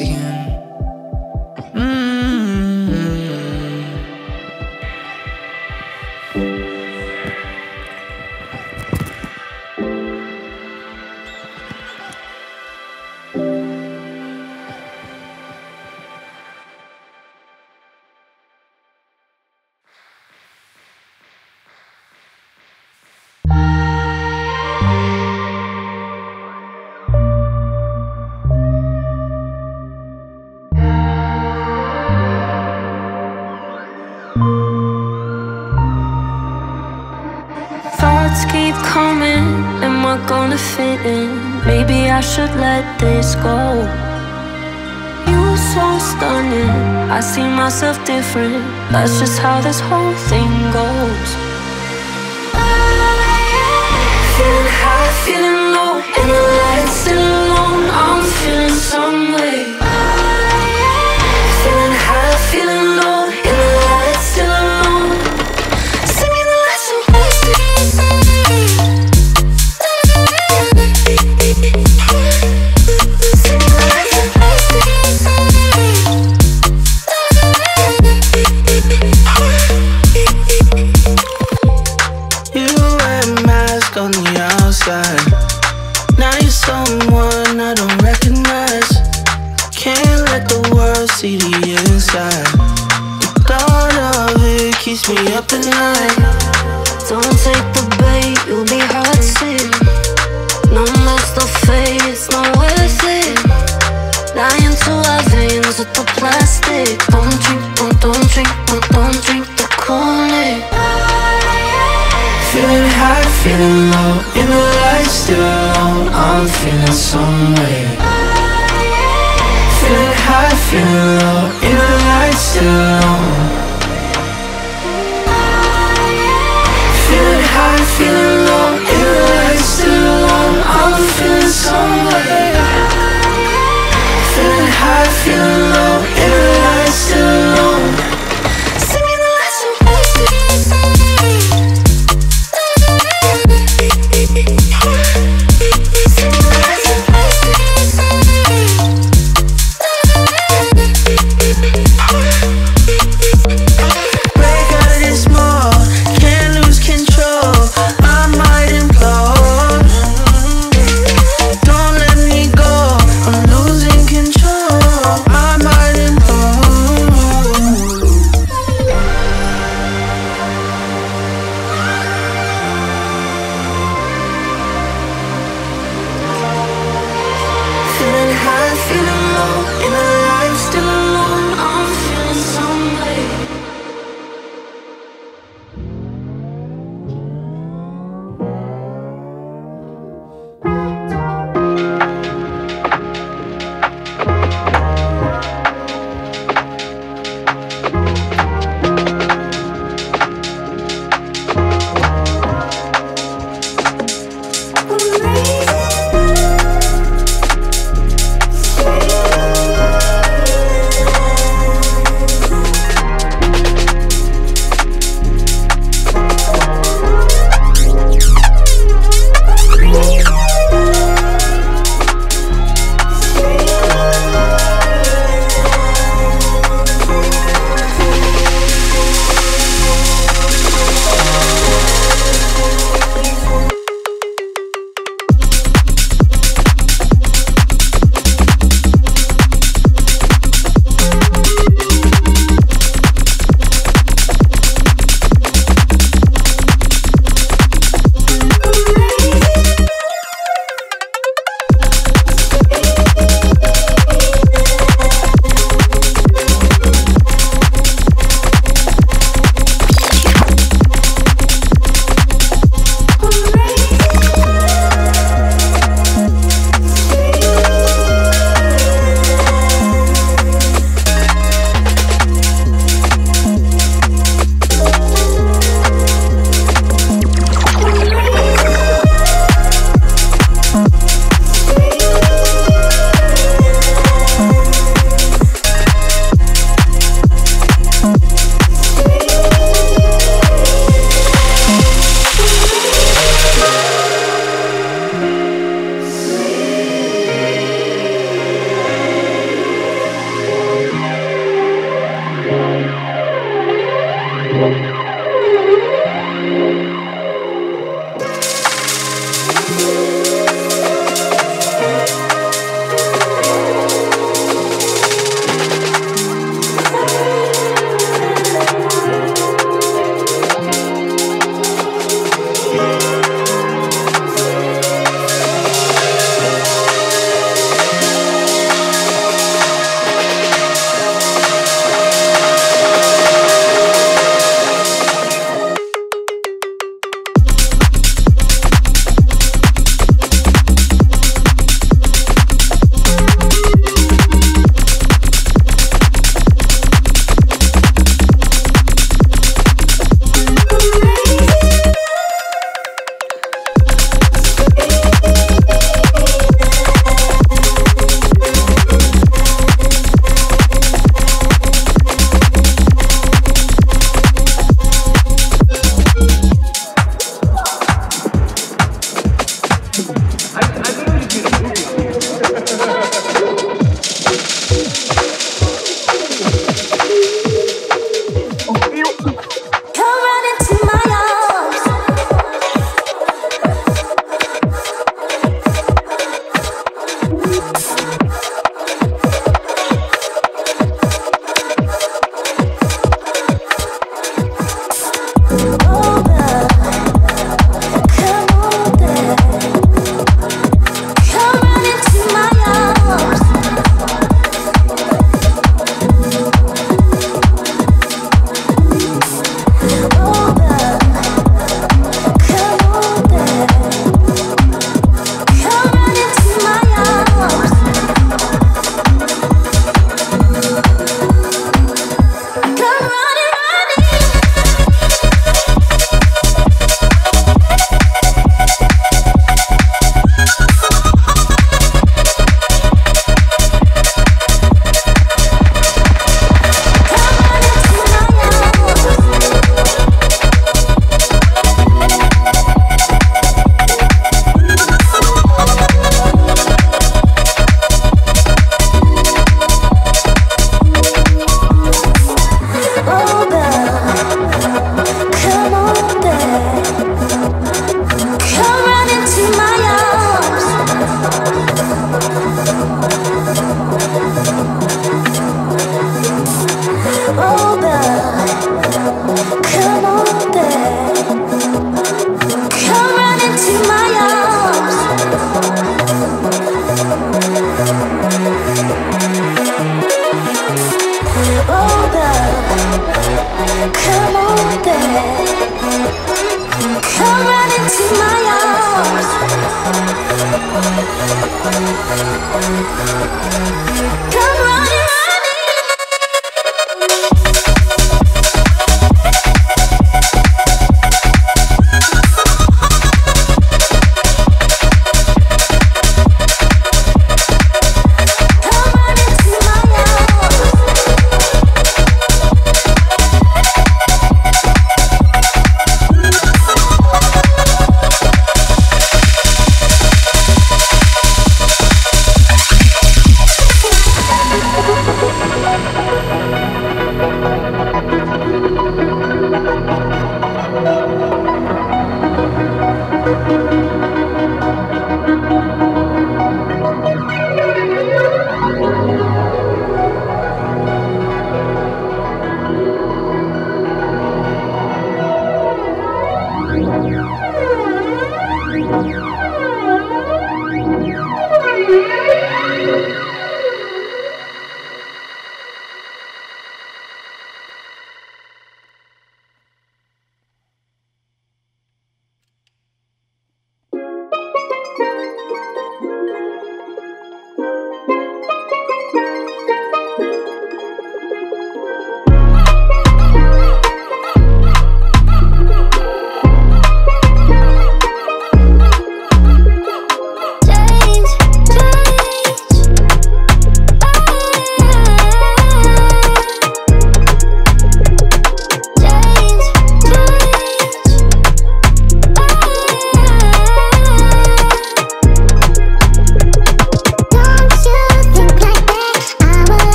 again. see myself different. That's just how this whole thing goes. I Feeling high, feeling low, and the lights still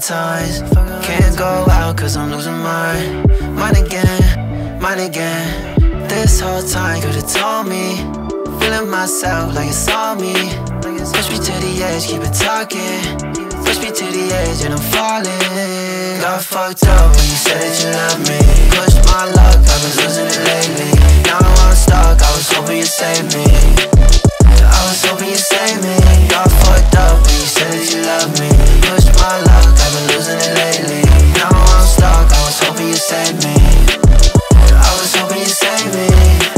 ties Can't go out cause I'm losing my mind again, mind again. This whole time could've told me. Feeling myself like it's all me. Push me to the edge, keep it talking. Push me to the edge and I'm falling. Got fucked up when you said that you love me. Pushed my luck, I've been losing it lately. Now I'm stuck, I was hoping you'd save me. I was hoping you'd save me. Got fucked up when you said that you love me push my luck, I've been losing it lately. Now I'm stuck, I was hoping you'd save me. I was hoping you'd save me.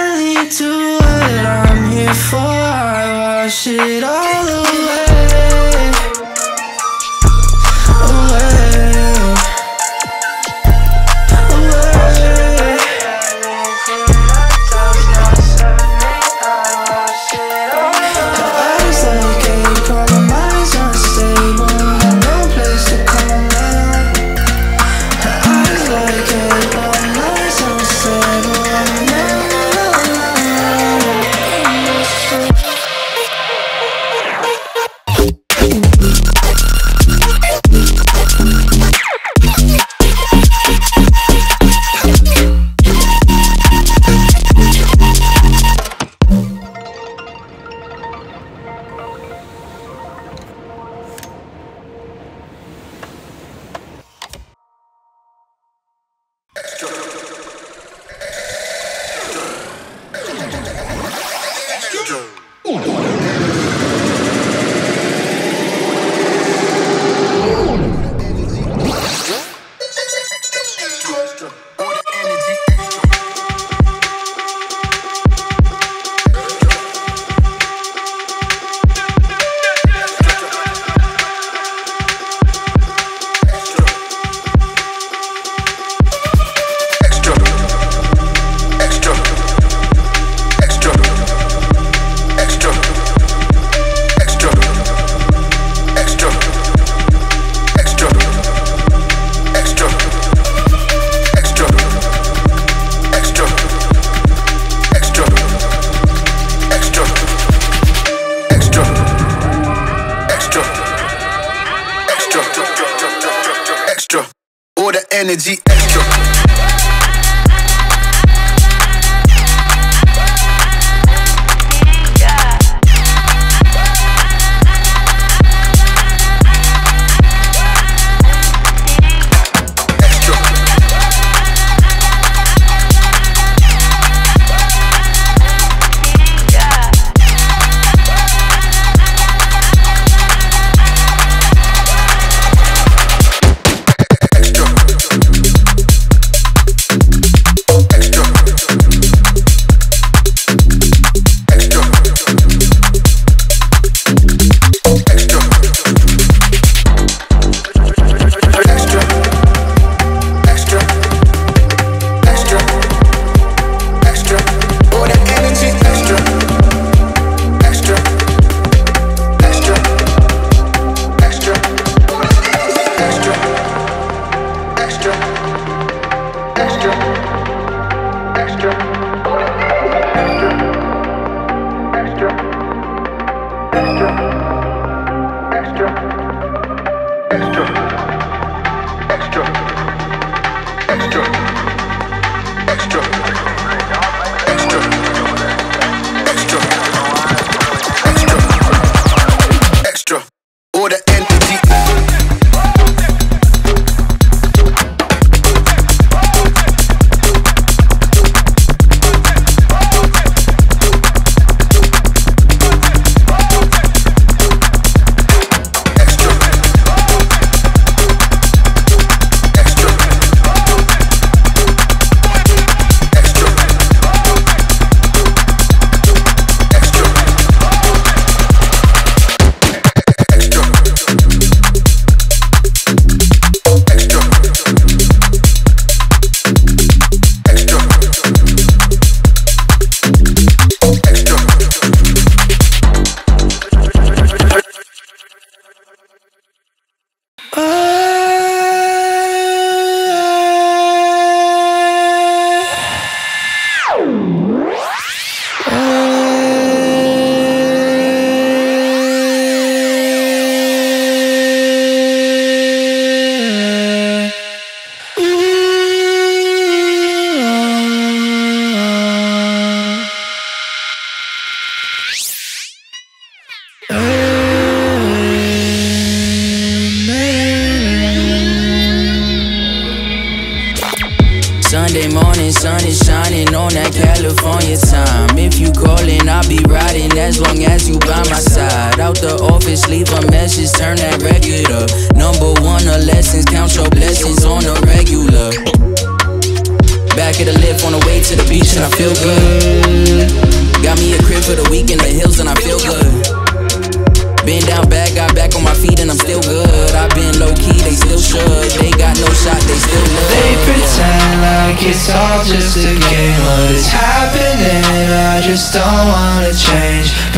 finally do what I'm here for. I wash it all away.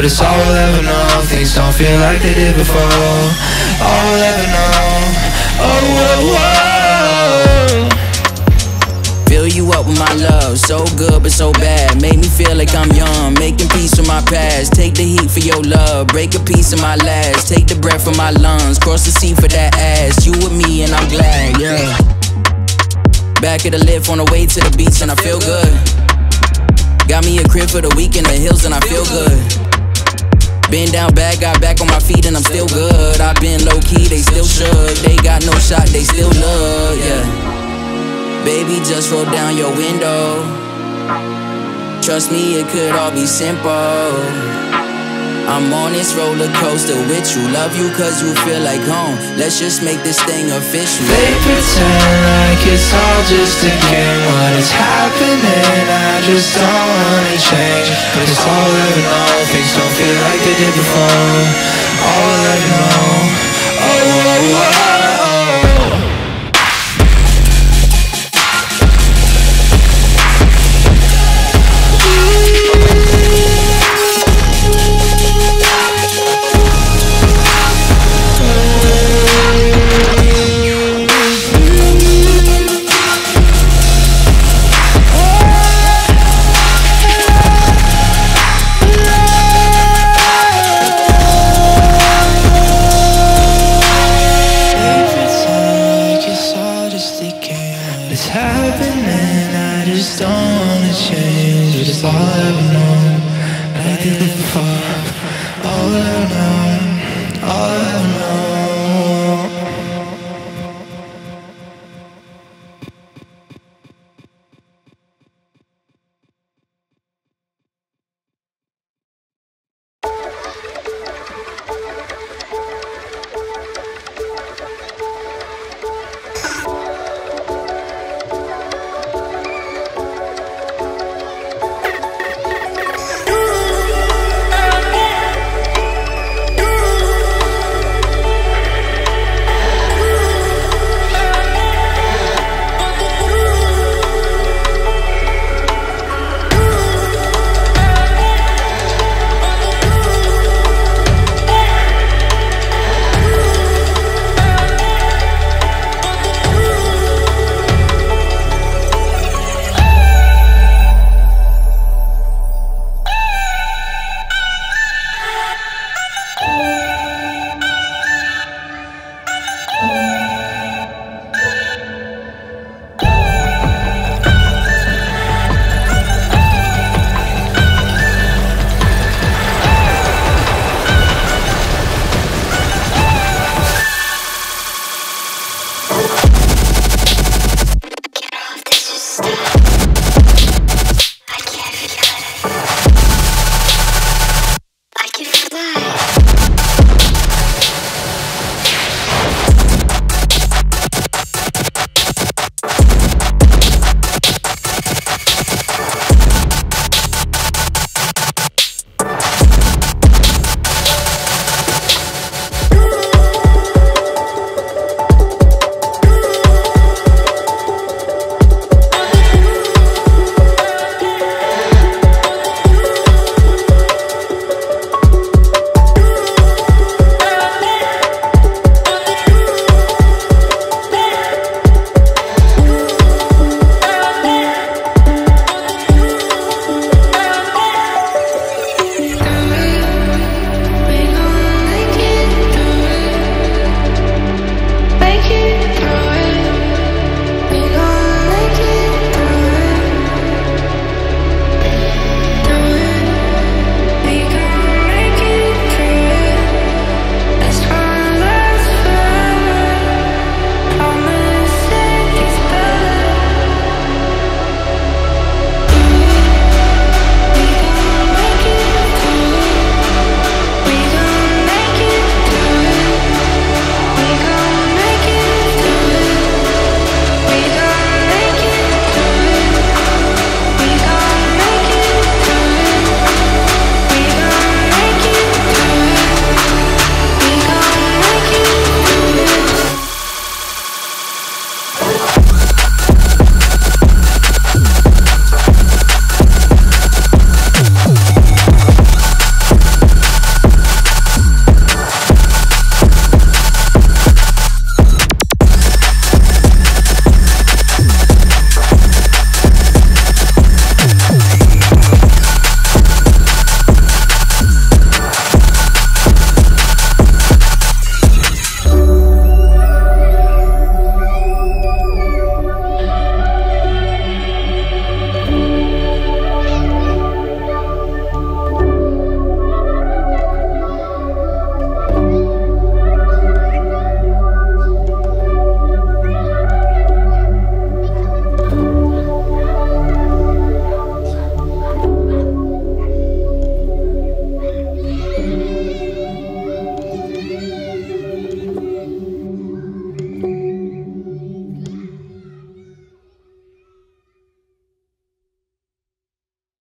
But it's all we'll ever know. Things don't feel like they did before. All we'll ever know. Oh, whoa, whoa. Fill you up with my love, so good but so bad. Make me feel like I'm young, making peace with my past. Take the heat for your love, break a piece of my last. Take the breath from my lungs, cross the sea for that ass. You with me and I'm glad, yeah. Back of the lift on the way to the beach and I feel good. Got me a crib for the weekend, the hills and I feel good. Been down bad, got back on my feet, and I'm still good. i been low key, they still shook. They got no shot, they still look, yeah. Baby, just roll down your window. Trust me, it could all be simple. I'm on this roller coaster with you. Love you cause you feel like home. Let's just make this thing official. They pretend like it's all just a game. What is happening? I just don't wanna change. It's all living on like they did before. All I know, oh, oh, oh.